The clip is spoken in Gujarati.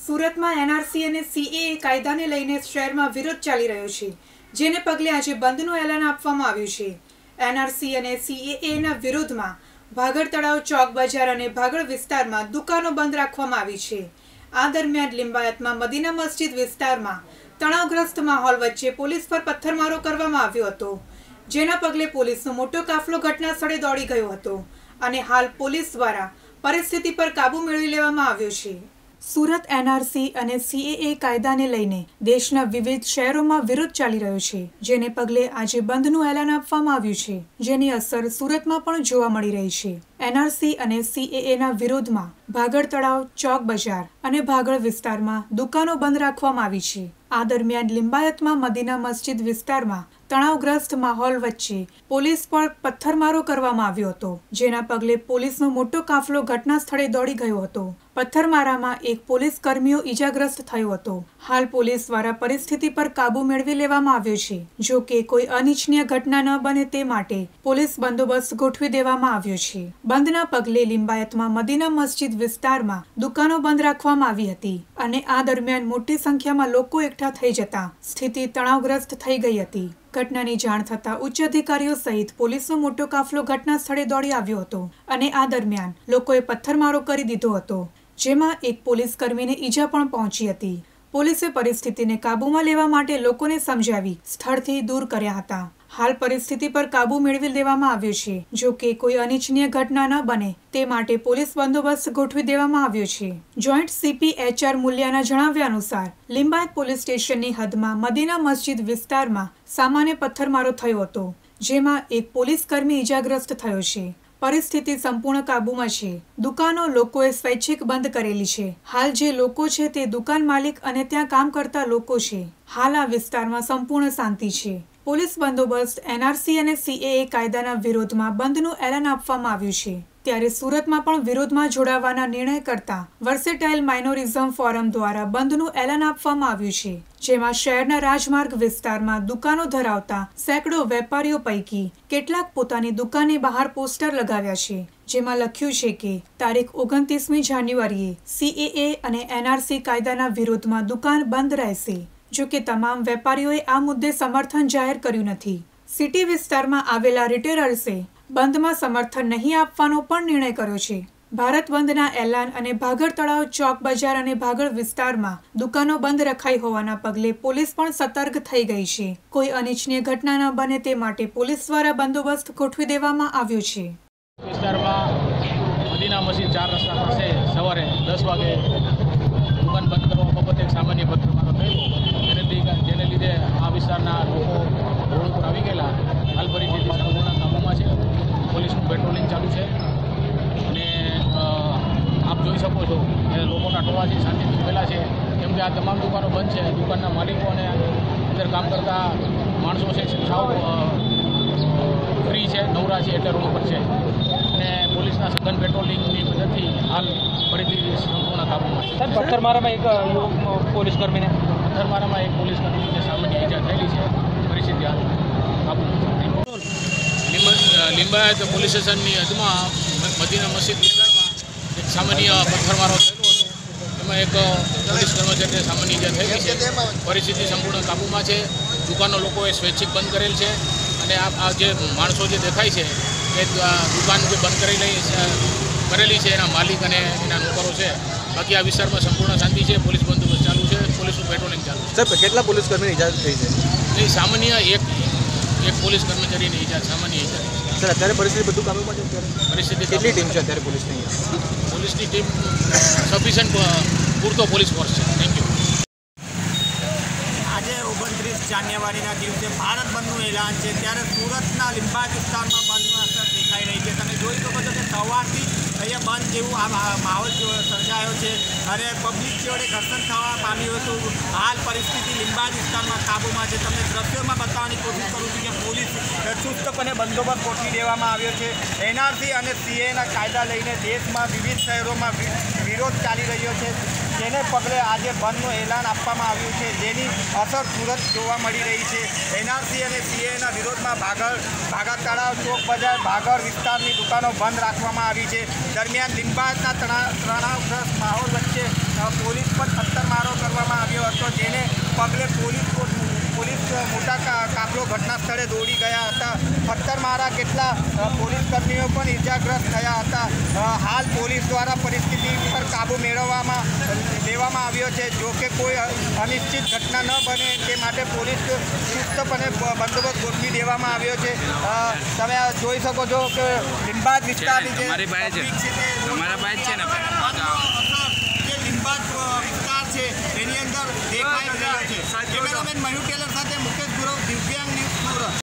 સુરતમાં એનઆરસી અને સીએએ કાયદાને લઈને શહેરમાં વિરોધ ચાલી રહ્યો છે, જેને પગલે આજે બંધનું એલાન આપવામાં આવ્યું છે. એનઆરસી અને સીએએના વિરોધમાં ભાગળ તળાવ, ચોક બજાર અને ભાગળ વિસ્તારમાં દુકાનો બંધ રાખવામાં આવી છે. આ દરમિયાન લિંબાયતમાં મદીના મસ્જિદ વિસ્તારમાં તણાવગ્રસ્ત માહોલ વચ્ચે પોલીસ પર પથ્થરમારો કરવામાં આવ્યો હતો, જેના પગલે પોલીસનો મોટો કાફલો ઘટના સ્થળે દોડી ગયો હતો અને હાલ પોલીસ દ્વારા પરિસ્થિતિ પર કાબુ મેળવી લેવામાં આવ્યો છે. સુરત એનઆરસી અને સીએએ કાયદાને લઈને દેશના વિવિધ શહેરોમાં વિરોધ ચાલી રહ્યો છે, જેને પગલે આજે બંધનું એલાન આપવામાં આવ્યું છે, જેની અસર સુરતમાં પણ જોવા મળી રહી છે. એનઆરસી અને સીએએના વિરોધમાં ભાગળ તળાવ, ચોક બજાર અને ભાગળ વિસ્તારમાં દુકાનો બંધ રાખવામાં આવી છે. આ દરમિયાન લિંબાયતમાં મદીના મસ્જિદ વિસ્તારમાં તણાવગ્રસ્ત માહોલ વચ્ચે પોલીસ પર પથ્થરમારો કરવામાં આવ્યો હતો, જેના પગલે પોલીસનો મોટો કાફલો ઘટના સ્થળે દોડી ગયો હતો. પથ્થરમારામાં એક પોલીસ કર્મીઓ ઈજાગ્રસ્ત થયો હતો. હાલ પોલીસ દ્વારા પરિસ્થિતિ પર કાબુ મેળવી લેવામાં આવ્યો છે. જો કે કોઈ અનિચ્છનીય ઘટના ન બને તે માટે પોલીસ બંદોબસ્ત ગોઠવી દેવામાં આવ્યો છે. બંધના પગલે લિંબાયતમાં મદીના મસ્જિદ વિસ્તારમાં દુકાનો બંધ રાખવામાં આવી હતી અને આ દરમિયાન મોટી સંખ્યામાં લોકો એકઠા થઈ જતા સ્થિતિ તણાવગ્રસ્ત થઈ ગઈ હતી. ઘટનાની જાણ થતાં ઉચ્ચ અધિકારીઓ સહિત પોલીસનો મોટો કાફલો ઘટના સ્થળે દોડી આવ્યો હતો અને આ દરમિયાન લોકોએ પથ્થરમારો કરી દીધો હતો. જેમાં એક પોલીસ કર્મીને ઈજા પણ પહોંચી હતી. પોલીસે પરિસ્થિતિને કાબૂમાં લેવા માટે લોકોને સમજાવી સ્થળથી દૂર કર્યા હતા. હાલ પરિસ્થિતિ પર કાબુ મેળવી લેવામાં આવ્યો છે. જો કે કોઈ અનિચ્છનીય ઘટના ન બને, તે માટે પોલીસ બંદોબસ્ત ગોઠવી દેવામાં આવ્યો છે. જોઈન્ટ સીપી એચઆર મુલિયાના જણાવ્યા અનુસાર, લિંબાયત પોલીસ સ્ટેશનની હદમાં મદીના મસ્જિદ વિસ્તારમાં સામાન્ય પથ્થરમારો થયો હતો, જેમાં એક પોલીસ કર્મી ઈજાગ્રસ્ત થયો છે. પરિસ્થિતિ સંપૂર્ણ કાબૂમાં છે. દુકાનો લોકોએ સ્વૈચ્છિક બંધ કરેલી છે. હાલ જે લોકો છે તે દુકાન માલિક અને ત્યાં કામ કરતા લોકો છે. હાલ આ વિસ્તારમાં સંપૂર્ણ શાંતિ છે. પોલીસ બંદોબસ્ત, એનઆરસી અને સીએએ કાયદાના વિરોધમાં બંધનું એલાન આપવામાં આવ્યું છે. ત્યારે સુરતમાં પણ વિરોધમાં જોડાવાના નિર્ણય કરતા વર્સેટાઇલ માઇનોરિઝમ ફોરમ દ્વારા બંધનું એલાન આપવામાં આવ્યું છે, જેમાં શહેરના રાજમાર્ગ વિસ્તારમાં દુકાનો ધરાવતા સેંકડો વેપારીઓ પૈકી કેટલાક પોતાની દુકાને બહાર પોસ્ટર લગાવ્યા છે, જેમાં લખ્યું છે કે, તારીખ ઓગણત્રીસમી જાન્યુઆરીએ સીએએ અને એનઆરસી કાયદાના વિરોધમાં દુકાન બંધ રહેશે, જો કે તમામ વેપારીઓએ આ મુદ્દે સમર્થન જાહેર કર્યું નથી. સિટી વિસ્તારમાં આવેલા રિટેલર્સે બંધમાં સમર્થન નહીં આપવાનો પણ નિર્ણય કર્યો છે. ભારત બંધના એલાન અને ભાગળ તળાવ ચોક બજાર અને ભાગળ વિસ્તારમાં દુકાનો બંધ રખાઈ હોવાના પગલે પોલીસ પણ સતર્ક થઈ ગઈ છે. કોઈ અનિચ્છનીય ઘટના ન બને તે માટે પોલીસ દ્વારા બંદોબસ્ત ગોઠવી દેવામાં આવ્યો છે. વિસ્તારમાં મદીના મસ્જિદ ચાર રસ્તા પાસે સવારે દસ વાગે દુકાન બંધ કરવા બાબતે એક સામાન્ય પથ્થરમારો થયેલો જેને લીધે જેને લીધે આ વિસ્તારના લોકો રોડ ઉપર આવી ગયેલા હાલ પરિસ્થિતિ સંપૂર્ણ કાબૂમાં છે પોલીસનું પેટ્રોલિંગ ચાલુ છે. અને આપ જોઈ શકો છો કે લોકોના ટોળાથી શાંતિથી ઉભેલા છે. કેમ કે આ તમામ દુકાનો બંધ છે. દુકાનના માલિકો અને અંદર કામ કરતા માણસો છે સાવ ફ્રી છે નવરા છે એટલે રોડ ઉપર છે. અને પોલીસના સઘન પેટ્રોલિંગની મદદથી હાલ પરિસ્થિતિ સંપૂર્ણ કાબૂમાં છે. સાહેબ પથ્થરમારામાં એક યુવક પોલીસ કર્મીને પથ્થરમારામાં એક પોલીસ કર્મીને સામાન્ય ઈજા થયેલી છે પરિસ્થિતિ હાલ કાબૂમાં છે. લીંબાયત પોલીસ સ્ટેશનની હદમાં મદીના મસ્જિદ વિસ્તારમાં એક સામાન્ય પથ્થરમારો થયેલો હતો. એમાં એક પોલીસ કર્મચારીને સામાન્ય ઈજા થયેલી છે. પરિસ્થિતિ સંપૂર્ણ કાબૂમાં છે. દુકાનો લોકોએ સ્વૈચ્છિક બંધ કરેલ છે. અને આ જે માણસો જે દેખાય છે એ દુકાન જે બંધ કરેલી લઈ કરેલી છે એના માલિક અને એના નોકરો છે. બાકી આ વિસ્તારમાં સંપૂર્ણ શાંતિ છે. પોલીસ બંદોબસ્ત ચાલુ છે. પોલીસનું પેટ્રોલિંગ ચાલુ છે. કેટલા પોલીસ કર્મીની ઇજાજત થઈ છે? નહીં સામાન્ય એક એક પોલીસ કર્મચારીને ઈજા સામાન્ય ઈજા. સર અત્યારે પરિસ્થિતિ બધું કાબુમાં છે? અત્યારે પરિસ્થિતિ કેટલી ટીમ છે અત્યારે પોલીસની પોલીસની ટીમ સફિશિયન્ટ પૂરતો પોલીસ ફોર્સ છે. થેન્ક યુ આજે ઓગણત્રીસ જાન્યુઆરીના દિવસે ભારત બંધનું એલાન છે ત્યારે સુરતના લીંબા વિસ્તારમાં બંધનું અસર દેખાઈ રહી છે. તમે જોઈ શકો છો કે સવારથી અહીંયા બંધ જેવું આ માહોલ સર્જાયો છે. અને પબ્લિક જોડે ઘર્ષણ થવા પામ્યું હતું. હાલ પરિસ્થિતિ લીંબાયત વિસ્તારમાં કાબૂમાં છે. તમને દ્રશ્યોમાં બતાવવાની કોશિશ કરું છું કે પોલીસ ચુસ્તપણે બંદોબસ્ત ગોઠવી દેવામાં આવ્યો છે. એનઆરસી અને સીએના કાયદા લઈને દેશમાં વિવિધ શહેરોમાં વિરોધ ચાલી રહ્યો છે. જેને પગલે આજે બંધનું એલાન આપવામાં આવ્યું છે. જેની અસર સુરત જોવા મળી રહી છે. એનઆરસી અને સીએના વિરોધમાં ભાગળ ભાગા ચોક બજાર ભાગળ વિસ્તારની દુકાનો બંધ રાખવામાં આવી છે. દરમિયાન તણાવ તણાવગ્રસ્ત માહોલ વચ્ચે પોલીસ પર પથ્થરમારો કરવામાં આવ્યો હતો, જેને પગલે પોલીસ પોલીસ મોટા કાફલો ઘટના સ્થળે દોડી ગયા હતા. પથ્થરમારા કેટલા પોલીસ કર્મીઓ પણ ઇજાગ્રસ્ત થયા હતા. હાલ પોલીસ દ્વારા પરિસ્થિતિ પર કાબુ મેળવવામાં લેવામાં આવ્યો છે. જો કે કોઈ અનિશ્ચિત ઘટના ન બને તે માટે પોલીસ ચુસ્તપણે બંદોબસ્ત ગોઠવી દેવામાં આવ્યો છે. તમે જોઈ શકો છો કે લીંબાદ વિસ્તારની જે લીંબાદ વિસ્તાર છે એની અંદર દેખાઈ રહ્યો છે. કેમેરામેન મયુટેલ